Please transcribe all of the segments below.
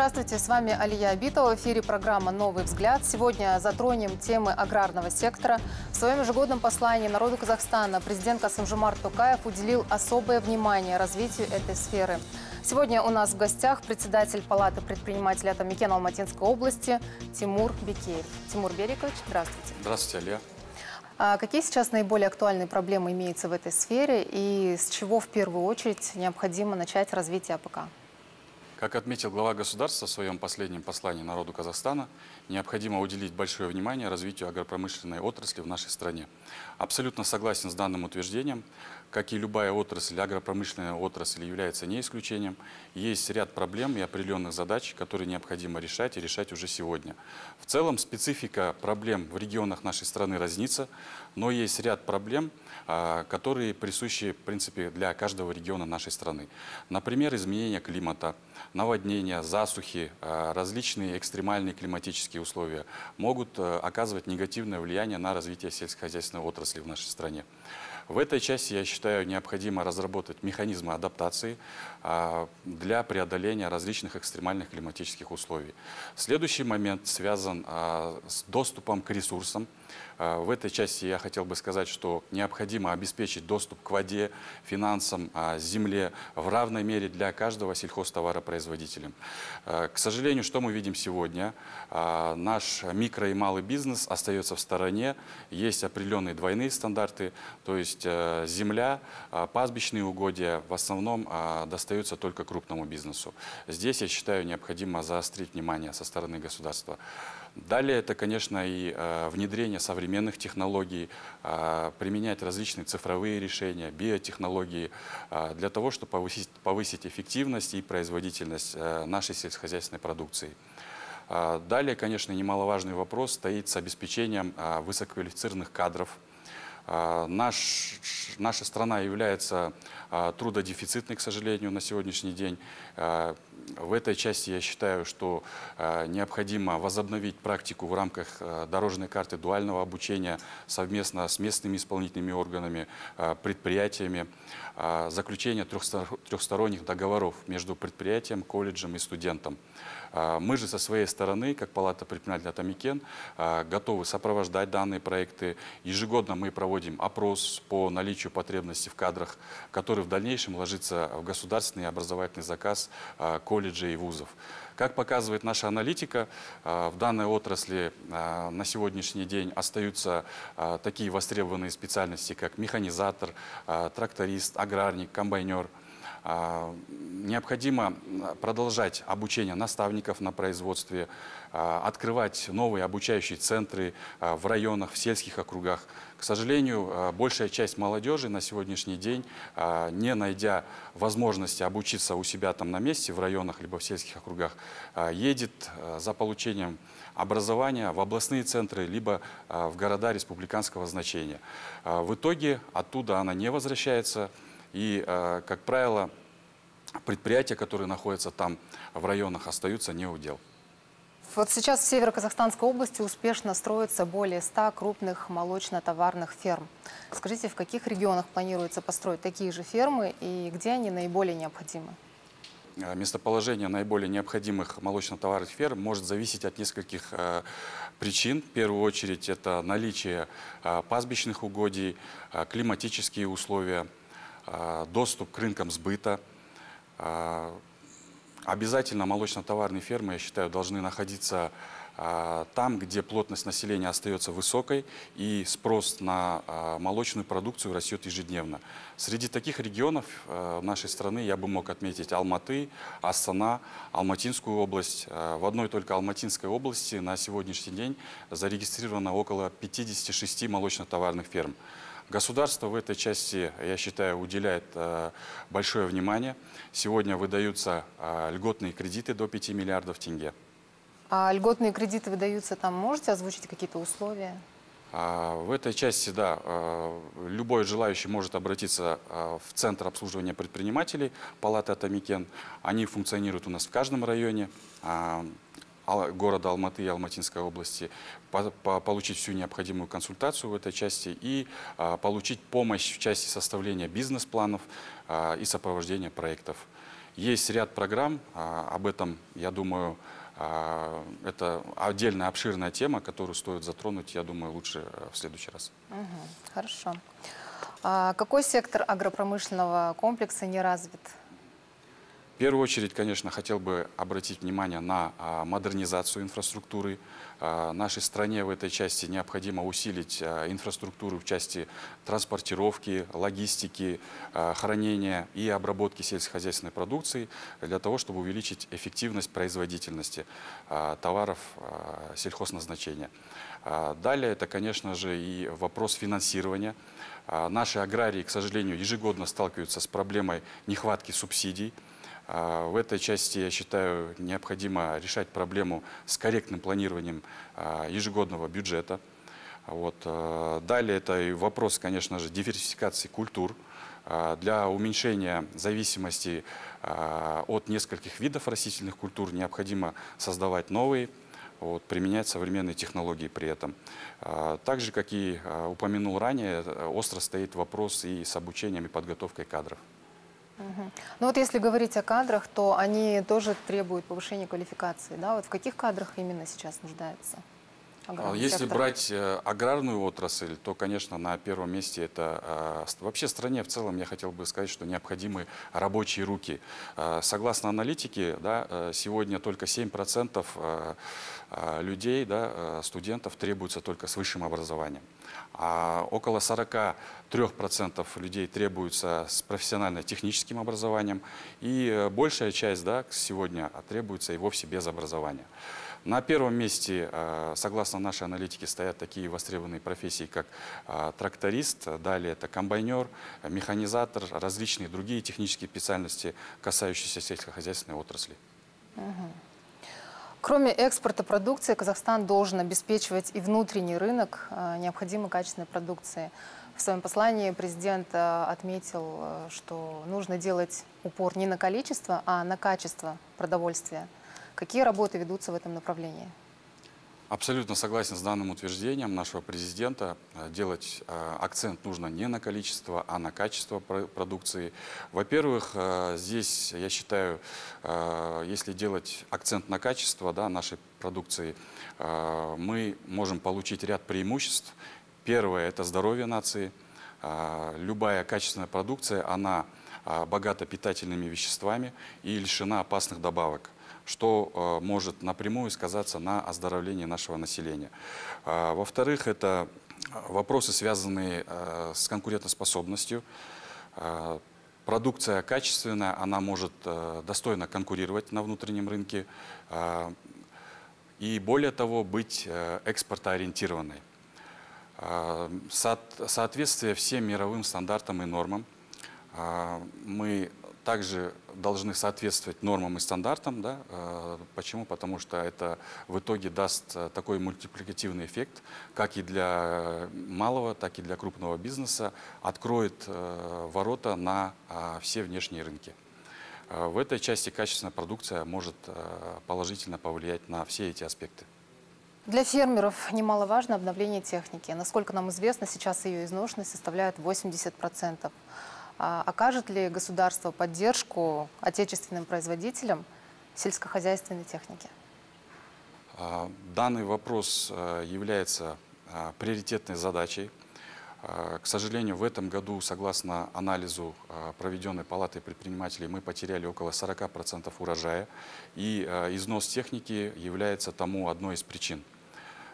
Здравствуйте, с вами Алия Абитова. В эфире программа «Новый взгляд». Сегодня затронем темы аграрного сектора. В своем ежегодном послании народу Казахстана президент Касым-Жомарт Токаев уделил особое внимание развитию этой сферы. Сегодня у нас в гостях председатель Палаты предпринимателей Атамекен Алматинской области Тимур Бекеев. Тимур Берикович, здравствуйте. Здравствуйте, Алия. А какие сейчас наиболее актуальные проблемы имеются в этой сфере и с чего в первую очередь необходимо начать развитие АПК? Как отметил глава государства в своем последнем послании народу Казахстана, необходимо уделить большое внимание развитию агропромышленной отрасли в нашей стране. Абсолютно согласен с данным утверждением. Как и любая отрасль, агропромышленная отрасль является не исключением. Есть ряд проблем и определенных задач, которые необходимо решать и решать уже сегодня. В целом специфика проблем в регионах нашей страны разнится, но есть ряд проблем, а, которые присущи, в принципе, для каждого региона нашей страны. Например, изменение климата, наводнения, засухи, а, различные экстремальные климатические условия могут а, оказывать негативное влияние на развитие сельскохозяйственной отрасли в нашей стране. В этой части, я считаю, необходимо разработать механизмы адаптации для преодоления различных экстремальных климатических условий. Следующий момент связан с доступом к ресурсам, а, в этой части я хотел бы сказать, что необходимо обеспечить доступ к воде, финансам, а, земле в равной мере для каждого сельхозтоваропроизводителя. А, к сожалению, что мы видим сегодня? Наш микро и малый бизнес остается в стороне, есть определенные двойные стандарты, то есть э, земля, пастбищные угодья в основном достаются только крупному бизнесу. Здесь, я считаю, необходимо заострить внимание со стороны государства. Далее это, конечно, и э, внедрение современных технологий, э, применять различные цифровые решения, биотехнологии, э, для того, чтобы повысить, повысить эффективность и производительность нашей сельскохозяйственной продукции. Далее, конечно, немаловажный вопрос стоит с обеспечением высококвалифицированных кадров. Наш, наша страна является трудодефицитной, к сожалению, на сегодняшний день. В этой части я считаю, что необходимо возобновить практику в рамках дорожной карты дуального обучения совместно с местными исполнительными органами, предприятиями, заключение трехсторонних договоров между предприятием, колледжем и студентом. Э, мы же со своей стороны, как Палата предпринимателей Атамикен, э, готовы сопровождать данные проекты. Ежегодно мы проводим опрос по наличию потребностей в кадрах, который в дальнейшем ложится в государственный образовательный заказ колледжа колледжей и вузов. Как показывает наша аналитика, а, в данной отрасли а, на сегодняшний день остаются а, такие востребованные специальности, как механизатор, тракторист, аграрник, комбайнер – а, необходимо продолжать обучение наставников на производстве, а, открывать новые обучающие центры а, в районах, в сельских округах. К сожалению, большая часть молодежи на сегодняшний день, не найдя возможности обучиться у себя там на месте, в районах, либо в сельских округах, едет за получением образования в областные центры, либо в города республиканского значения. В итоге оттуда она не возвращается, и, э, как правило, предприятия, которые находятся там в районах, остаются не у дел. Вот сейчас в Северо-Казахстанской области успешно строится более 100 крупных молочно-товарных ферм. Скажите, в каких регионах планируется построить такие же фермы и где они наиболее необходимы? Э, местоположение наиболее необходимых молочно-товарных ферм может зависеть от нескольких э, причин. В первую очередь это наличие э, пастбищных угодий, э, климатические условия – доступ к рынкам сбыта. А, обязательно молочно-товарные фермы, я считаю, должны находиться а, там, где плотность населения остается высокой и спрос на молочную продукцию растет ежедневно. Среди таких регионов нашей страны я бы мог отметить Алматы, Астана, Алматинскую область. В одной только Алматинской области на сегодняшний день зарегистрировано около 56 молочно-товарных ферм. Государство в этой части, я считаю, уделяет э, большое внимание. Сегодня выдаются э, льготные кредиты до 5 миллиардов тенге. А льготные кредиты выдаются там, можете озвучить какие-то условия? А, в этой части, да, э, любой желающий может обратиться в Центр обслуживания предпринимателей Палаты Атамикен. Они функционируют у нас в каждом районе. Города Алматы и Алматинской области, по, по, получить всю необходимую консультацию в этой части и а, получить помощь в части составления бизнес-планов а, и сопровождения проектов. Есть ряд программ, а, об этом, я думаю, а, это отдельная обширная тема, которую стоит затронуть, я думаю, лучше э, в следующий раз. Угу, хорошо. А какой сектор агропромышленного комплекса не развит? В первую очередь, конечно, хотел бы обратить внимание на а, модернизацию инфраструктуры. А, нашей стране в этой части необходимо усилить а, инфраструктуру в части транспортировки, логистики, хранения и обработки сельскохозяйственной продукции для того, чтобы увеличить эффективность производительности товаров сельхозназначения. Далее это, конечно же, и вопрос финансирования. Наши аграрии, к сожалению, ежегодно сталкиваются с проблемой нехватки субсидий. А, В этой части, я считаю, необходимо решать проблему с корректным планированием а, ежегодного бюджета. Вот. а, Далее это и вопрос, конечно же, диверсификации культур для уменьшения зависимости от нескольких видов растительных культур необходимо создавать новые, вот, применять современные технологии при этом. А, Так же, как и упомянул ранее, остро стоит вопрос и с обучением и подготовкой кадров. Ну вот если говорить о кадрах, то они тоже требуют повышения квалификации. Да? Вот в каких кадрах именно сейчас нуждается? А Если сектор? брать э, аграрную отрасль, то, конечно, на первом месте это э, вообще стране в целом я хотел бы сказать, что необходимы рабочие руки. Э, Согласно аналитике, да, сегодня только 7% э, э, людей, да, студентов требуются только с высшим образованием. А около 43% людей требуются с профессионально-техническим образованием. И э, большая часть да, сегодня требуется и вовсе без образования. На первом месте, э, согласно нашей аналитике, стоят такие востребованные профессии, как э, тракторист, далее это комбайнер, механизатор, различные другие технические специальности, касающиеся сельскохозяйственной отрасли. Кроме экспорта продукции, Казахстан должен обеспечивать и внутренний рынок э, необходимой качественной продукции. В своем послании президент э, отметил, э, что нужно делать упор не на количество, а на качество продовольствия. Какие работы ведутся в этом направлении? Абсолютно согласен с данным утверждением нашего президента. Э, Делать э, акцент нужно не на количество, а на качество про- продукции. Во-первых, э, здесь, я считаю, если делать акцент на качество да, нашей продукции, мы можем получить ряд преимуществ. Первое – это здоровье нации. Любая качественная продукция, она богата питательными веществами и лишена опасных добавок что э, может напрямую сказаться на оздоровлении нашего населения. А, Во-вторых, это э, вопросы, связанные э, с конкурентоспособностью. Продукция качественная, она может э, достойно конкурировать на внутреннем рынке и, более того, быть э, экспортоориентированной. Соот- Соответствие всем мировым стандартам и нормам. Мы также должны соответствовать нормам и стандартам. Да? А, Почему? Потому что это в итоге даст э, такой мультипликативный эффект, как и для малого, так и для крупного бизнеса, откроет э, ворота на а, все внешние рынки. В этой части качественная продукция может э, положительно повлиять на все эти аспекты. Для фермеров немаловажно обновление техники. Насколько нам известно, сейчас ее изношенность составляет 80%. А окажет ли государство поддержку отечественным производителям сельскохозяйственной техники? А, Данный вопрос э, является а, приоритетной задачей. А, К сожалению, в этом году, согласно анализу, а, проведенной Палатой предпринимателей, мы потеряли около 40% урожая. И а, износ техники является тому одной из причин.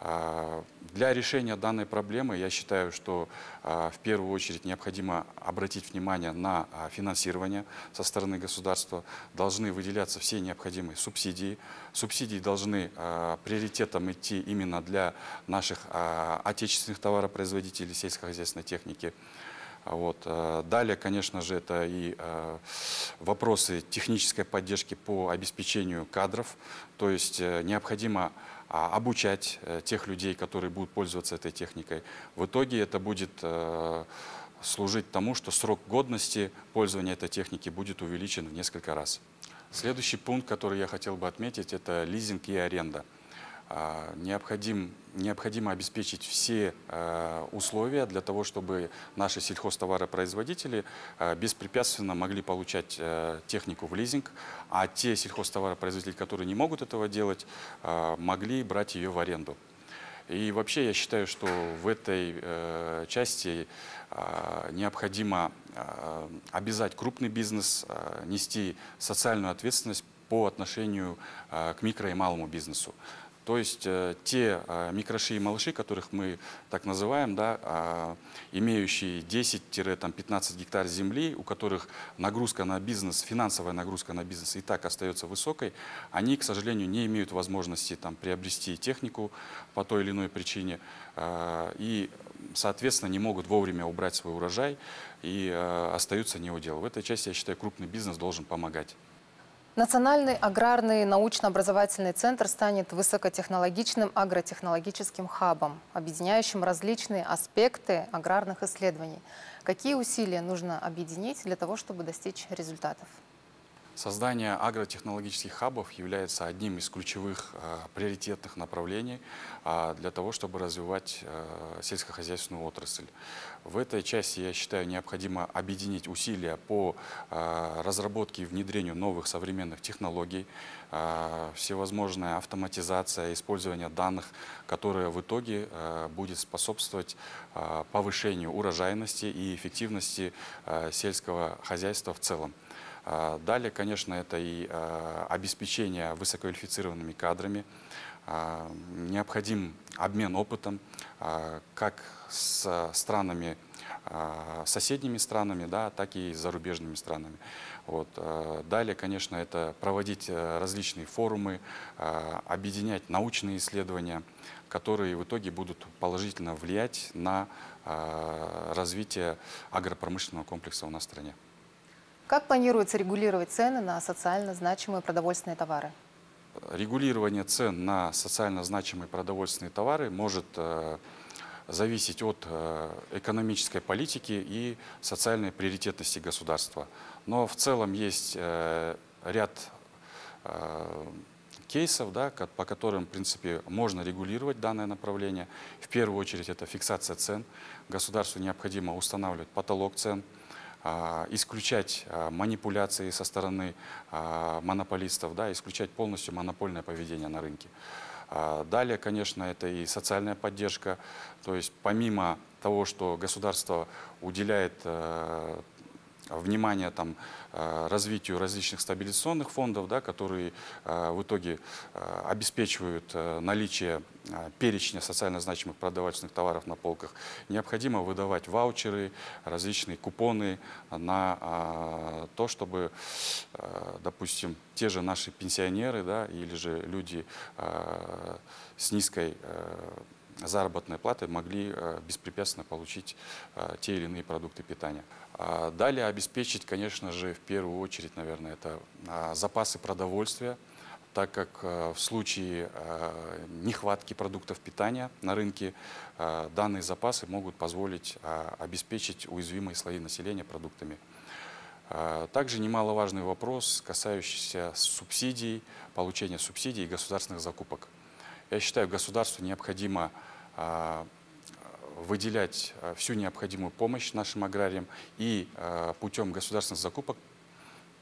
А, Для решения данной проблемы я считаю, что а, в первую очередь необходимо обратить внимание на а, финансирование со стороны государства. Должны выделяться все необходимые субсидии. Субсидии должны приоритетом идти именно для наших отечественных товаропроизводителей сельскохозяйственной техники. Вот. э, Далее, конечно же, это и э, вопросы технической поддержки по обеспечению кадров. То есть э, необходимо обучать э, тех людей, которые будут пользоваться этой техникой. В итоге это будет э, служить тому, что срок годности пользования этой техники будет увеличен в несколько раз. Следующий пункт, который я хотел бы отметить, это лизинг и аренда. А, необходим, необходимо обеспечить все а, условия для того, чтобы наши сельхозтоваропроизводители а, беспрепятственно могли получать технику в лизинг, а те сельхозтоваропроизводители, которые не могут этого делать, могли брать ее в аренду. И вообще я считаю, что в этой э, части э, необходимо э, обязать крупный бизнес э, нести социальную ответственность по отношению э, к микро и малому бизнесу. То есть э, те э, микроши и малыши, которых мы так называем, да, э, имеющие 10-15 гектар земли, у которых нагрузка на бизнес, финансовая нагрузка на бизнес и так остается высокой, они, к сожалению, не имеют возможности там, приобрести технику по той или иной причине э, и, соответственно, не могут вовремя убрать свой урожай и э, остаются неудел. В этой части, я считаю, крупный бизнес должен помогать. Национальный аграрный научно-образовательный центр станет высокотехнологичным агротехнологическим хабом, объединяющим различные аспекты аграрных исследований. Какие усилия нужно объединить для того, чтобы достичь результатов? Создание агротехнологических хабов является одним из ключевых э, приоритетных направлений э, для того, чтобы развивать э, сельскохозяйственную отрасль. В этой части, я считаю, необходимо объединить усилия по э, разработке и внедрению новых современных технологий, э, всевозможная автоматизация, использование данных, которая в итоге э, будет способствовать э, повышению урожайности и эффективности э, сельского хозяйства в целом. А, далее, конечно, это и а, обеспечение высококвалифицированными кадрами. А, необходим обмен опытом как с странами, соседними странами, да, так и с зарубежными странами. Вот. Далее, конечно, это проводить различные форумы, объединять научные исследования, которые в итоге будут положительно влиять на развитие агропромышленного комплекса у нас в стране. Как планируется регулировать цены на социально значимые продовольственные товары? Регулирование цен на социально значимые продовольственные товары может э, зависеть от э, экономической политики и социальной приоритетности государства. Но в целом есть э, ряд кейсов, да, по которым, в принципе, можно регулировать данное направление. В первую очередь это фиксация цен. Государству необходимо устанавливать потолок цен – исключать а, манипуляции со стороны а, монополистов, да, исключать полностью монопольное поведение на рынке. Далее, конечно, это и социальная поддержка. То есть помимо того, что государство уделяет э, внимание там, э, развитию различных стабилизационных фондов, да, которые э, в итоге э, обеспечивают наличие перечня социально значимых продовольственных товаров на полках, необходимо выдавать ваучеры, различные купоны на то, чтобы, допустим, те же наши пенсионеры да, или же люди с низкой заработной платы могли беспрепятственно получить те или иные продукты питания. А далее обеспечить, конечно же, в первую очередь, наверное, это а, запасы продовольствия, так как а, в случае нехватки продуктов питания на рынке данные запасы могут позволить обеспечить уязвимые слои населения продуктами. Также немаловажный вопрос, касающийся субсидий, получения субсидий и государственных закупок. Я считаю, государству необходимо выделять э, всю необходимую помощь нашим аграриям и э, путем государственных закупок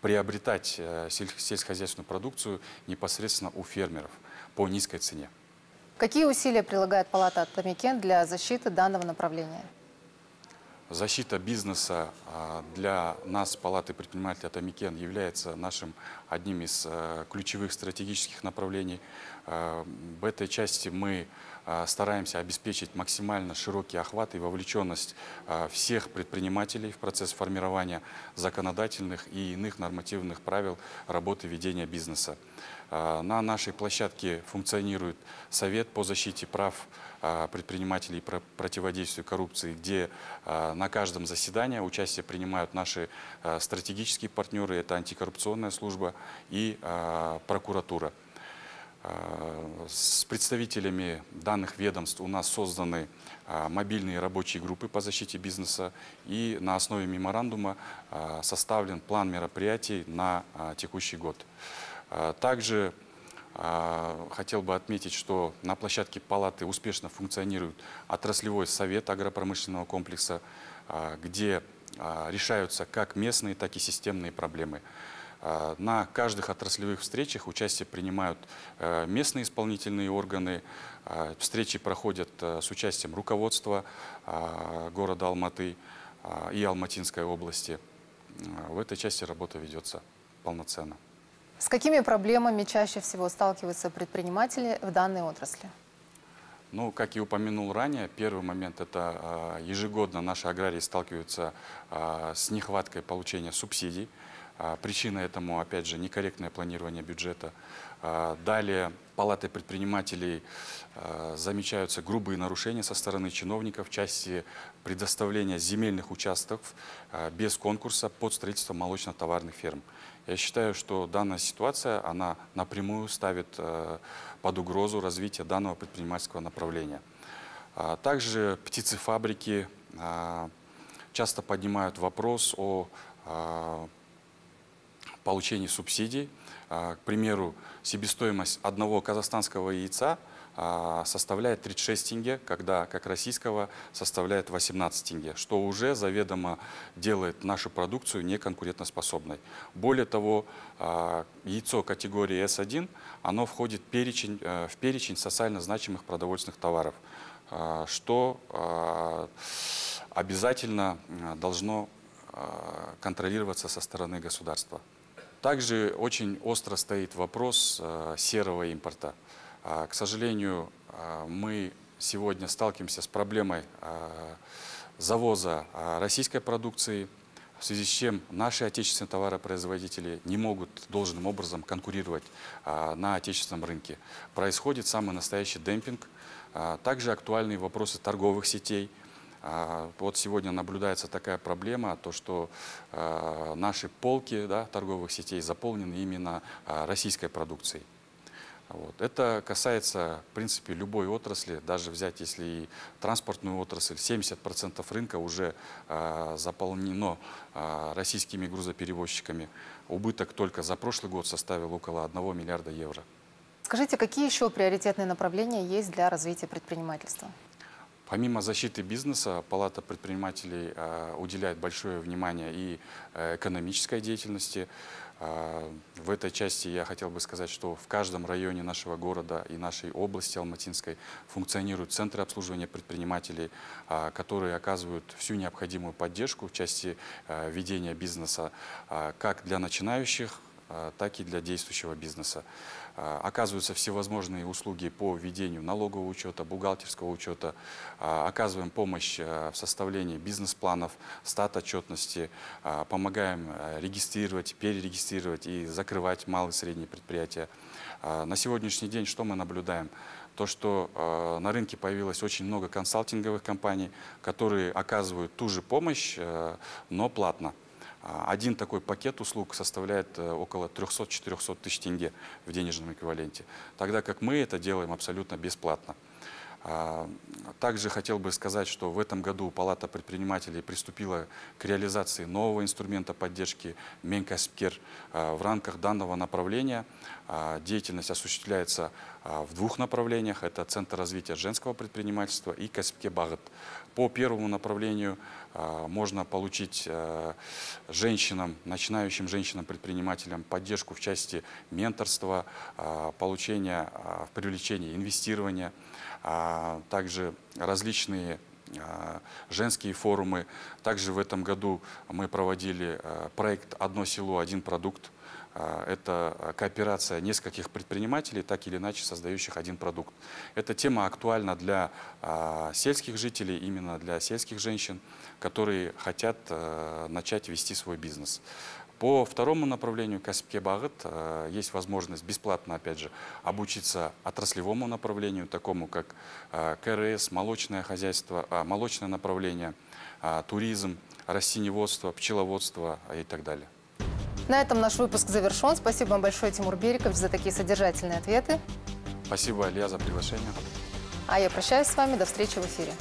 приобретать э, сельскохозяйственную продукцию непосредственно у фермеров по низкой цене. Какие усилия прилагает Палата Атамикен для защиты данного направления? Защита бизнеса для нас, Палаты предпринимателей Атамикен, является нашим одним из ключевых стратегических направлений. В этой части мы а, стараемся обеспечить максимально широкий охват и вовлеченность а, всех предпринимателей в процесс формирования законодательных и иных нормативных правил работы ведения бизнеса. А, на нашей площадке функционирует Совет по защите прав предпринимателей и противодействию коррупции, где на каждом заседании участие принимают наши стратегические партнеры, это антикоррупционная служба и прокуратура. С представителями данных ведомств у нас созданы а, мобильные рабочие группы по защите бизнеса и на основе меморандума а, составлен план мероприятий на текущий год. Также хотел бы отметить, что на площадке палаты успешно функционирует отраслевой совет агропромышленного комплекса, где решаются как местные, так и системные проблемы. На каждых отраслевых встречах участие принимают местные исполнительные органы. Встречи проходят с участием руководства города Алматы и Алматинской области. В этой части работа ведется полноценно. С какими проблемами чаще всего сталкиваются предприниматели в данной отрасли? Ну, как и упомянул ранее, первый момент – это а, ежегодно наши аграрии сталкиваются а, с нехваткой получения субсидий. А, причина этому, опять же, некорректное планирование бюджета. Далее палаты предпринимателей замечаются грубые нарушения со стороны чиновников в части предоставления земельных участков без конкурса под строительство молочно-товарных ферм. Я считаю, что данная ситуация, она напрямую ставит под угрозу развитие данного предпринимательского направления. А, также птицефабрики а, часто поднимают вопрос о а, получении субсидий. К примеру, себестоимость одного казахстанского яйца – а, составляет 36 тенге, когда как российского составляет 18 тенге, что уже заведомо делает нашу продукцию неконкурентоспособной. Более того, а, яйцо категории S1, оно входит в перечень, э, в перечень социально значимых продовольственных товаров, а, что обязательно должно контролироваться со стороны государства. Также очень остро стоит вопрос серого импорта. А, к сожалению, а, мы сегодня сталкиваемся с проблемой а, завоза российской продукции, в связи с чем наши отечественные товаропроизводители не могут должным образом конкурировать на отечественном рынке. Происходит самый настоящий демпинг. Также актуальны вопросы торговых сетей. Вот сегодня наблюдается такая проблема, то что наши полки да, торговых сетей заполнены именно российской продукцией. Вот. Это касается, в принципе, любой отрасли, даже взять, если и транспортную отрасль, 70% рынка уже э, заполнено э, российскими грузоперевозчиками. Убыток только за прошлый год составил около 1 миллиарда евро. Скажите, какие еще приоритетные направления есть для развития предпринимательства? Помимо защиты бизнеса, Палата предпринимателей э, уделяет большое внимание и э, экономической деятельности. А, в этой части я хотел бы сказать, что в каждом районе нашего города и нашей области Алматинской функционируют центры обслуживания предпринимателей, которые оказывают всю необходимую поддержку в части ведения бизнеса как для начинающих, так и для действующего бизнеса. А, оказываются всевозможные услуги по ведению налогового учета, бухгалтерского учета, а, оказываем помощь а, в составлении бизнес-планов, стат-отчетности, помогаем регистрировать, перерегистрировать и закрывать малые и средние предприятия. На сегодняшний день что мы наблюдаем? То, что на рынке появилось очень много консалтинговых компаний, которые оказывают ту же помощь, но платно. А, один такой пакет услуг составляет э, около 300-400 тысяч тенге в денежном эквиваленте, тогда как мы это делаем абсолютно бесплатно. А, также хотел бы сказать, что в этом году Палата предпринимателей приступила к реализации нового инструмента поддержки Менкаспкер. А, в рамках данного направления деятельность осуществляется в двух направлениях. Это Центр развития женского предпринимательства и Каспке Багат. По первому направлению а, можно получить а, женщинам, начинающим женщинам-предпринимателям поддержку в части менторства, а, получения, привлечения инвестирования, также различные женские форумы. Также в этом году мы проводили проект «Одно село, один продукт», а, это кооперация нескольких предпринимателей, так или иначе создающих один продукт. Эта тема актуальна для а, сельских жителей, именно для сельских женщин, которые хотят а, начать вести свой бизнес. По второму направлению Каспке Багыт есть возможность бесплатно, опять же, обучиться отраслевому направлению, такому как КРС, молочное хозяйство, молочное направление, туризм, растениеводство, пчеловодство и так далее. На этом наш выпуск завершен. Спасибо вам большое, Тимур Берикович, за такие содержательные ответы. Спасибо, Алия, за приглашение. А я прощаюсь с вами. До встречи в эфире.